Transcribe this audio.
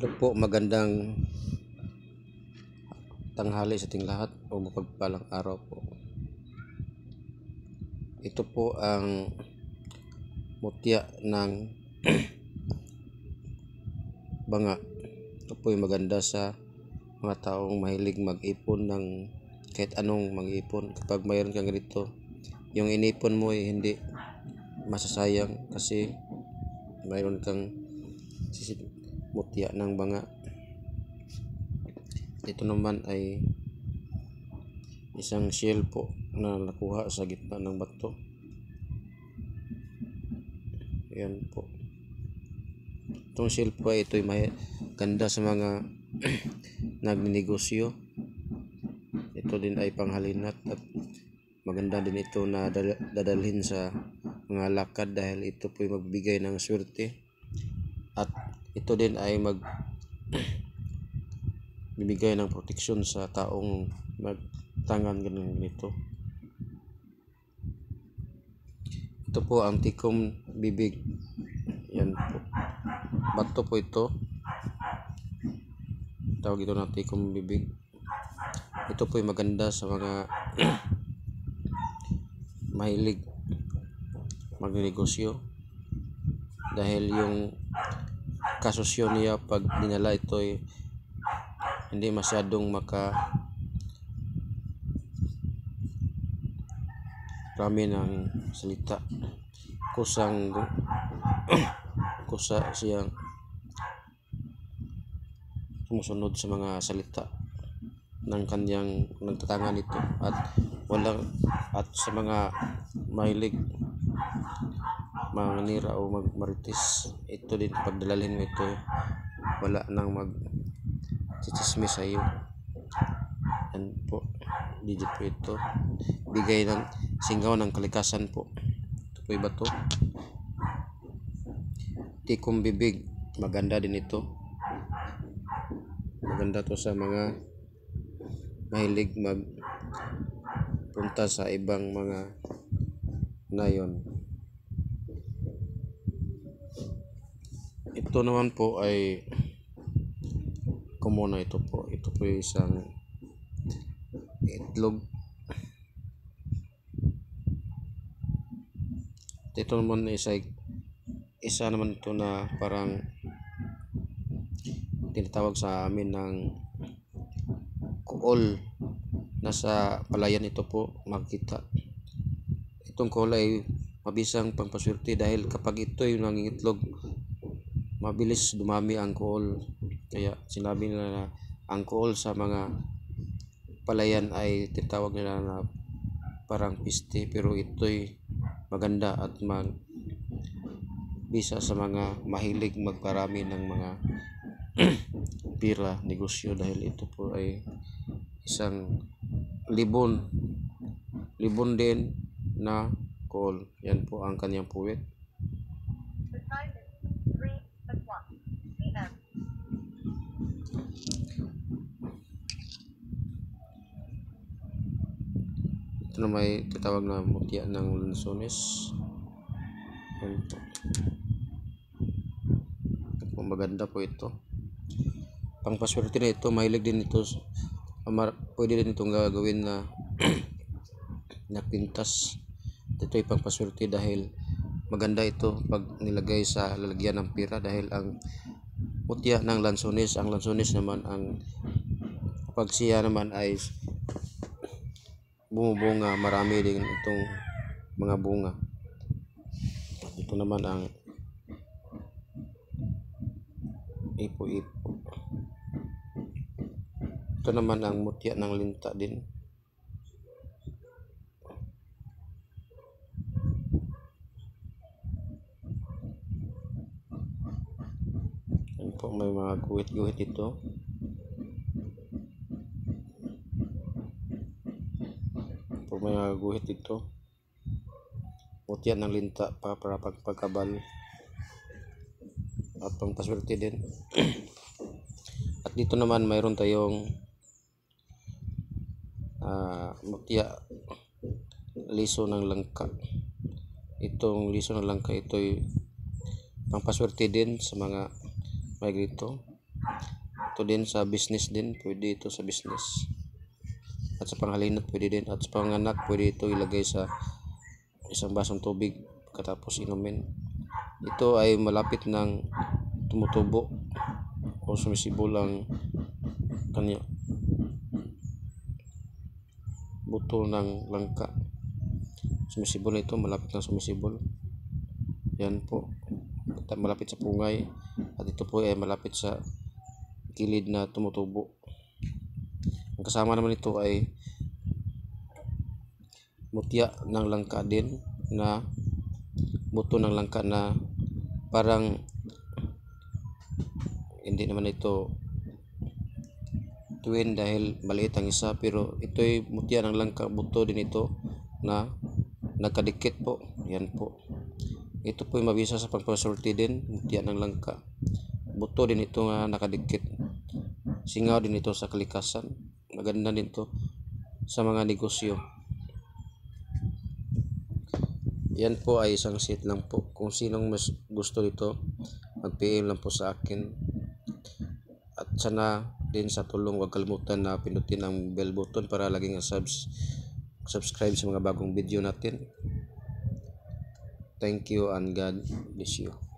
Ito po magandang tanghali sa ating lahat o mapagpalang araw po. Ito po ang mutya ng banga. Ito po yung maganda sa mga taong mahilig mag-ipon ng kahit anong mag-ipon. Kapag mayroon kang ganito, yung inipon mo ay hindi masasayang kasi mayroon kang sisi- mutya ng banga. Ito naman ay isang shell po na nakuha sa gitna ng bato. Ayan po. Itong shell po ay ito'y may ganda sa mga nagninegosyo. Ito din ay panghalinat at maganda din ito na dal- dadalhin sa mga lakad dahil ito po ay magbigay ng swerte at ito din ay mag bibigay ng proteksyon sa taong magtangan ganun ganito. Ito po ang tikom bibig. Yan po. Bato po ito. Tawag ito na tikom bibig. Ito po ay maganda sa mga mahilig magnegosyo dahil yung kasosyo niya pag dinala ito ay hindi masyadong maka rami ng salita. Kusang kusa siyang sumusunod sa mga salita ng kanyang nagtatangan ito at walang at sa mga mahilig manganira o magmarites ito din pagdalalhin mo ito wala nang mag chichismis sa iyo. Yan po. Digit po ito. Bigay ng singaw ng kalikasan po. Ito po iba to. Tikom bibig. Maganda din ito. Maganda to sa mga mahilig mag punta sa ibang mga nayon ito naman po ay common na ito po. Ito po isang itlog. Ito naman isa isa naman ito na parang tinatawag sa amin ng kuol nasa palayan ito po makita itong kuol ay mabisang pangpaswerte dahil kapag ito ay nangingitlog mabilis dumami ang kuol kaya sinabi nila na ang kuol sa mga palayan ay tinatawag nila na parang piste pero ito'y maganda at mag bisa sa mga mahilig magparami ng mga pira negosyo dahil ito po ay isang libon libon din na call. Yan po ang kanyang puwet ito na may tatawag na mutya ng lansones yan po. Maganda po ito. Pangpaswerte na ito mahilig din ito Amar, pwede din itong gagawin na na pintas. Ito ay pangpaswerte dahil maganda ito pag nilagay sa lalagyan ng pira dahil ang mutya ng lansones. Ang lansones naman ang kapag siya naman ay bumubunga marami din itong mga bunga. Ito naman ang ipo-ipo. Ito naman ang mutya ng linta din. Yan po may mga guhit-guhit ito po may guhit ito mutya ng linta pa para pagpagkabal at pangpaswerte din. At dito naman mayroon tayong ah, mutya liso ng langka. Itong liso ng langka ito'y pangpaswerte din sa mga may grito Ito din sa business din, pwede ito sa business. At sa panghalinat pwede din. At sa panganak pwede ito ilagay sa isang basong tubig katapos inumin. Ito ay malapit ng tumutubo o sumisibol ang kanya buto ng langka. Sumisibol na ito, malapit ng sumisibol. Yan po. Malapit sa pungay. At ito po ay malapit sa gilid na tumutubo. Ang kasama naman ito ay mutya ng langka din na buto ng langka na parang hindi naman ito twin dahil maliit ang isa pero ito ay mutya ng langka buto din ito na nagkadikit po. Yan po. Ito po ay mabisa sa pagpasulti din mutya ng langka. Buto din ito nga nakadikit. Singaw din ito sa kalikasan maganda din ito sa mga negosyo. Yan po ay isang seat lang po. Kung sinong mas gusto nito mag-PM lang po sa akin. At sana din sa tulong huwag kalimutan na pindutin ang bell button para laging subs subscribe sa mga bagong video natin. Thank you and God bless you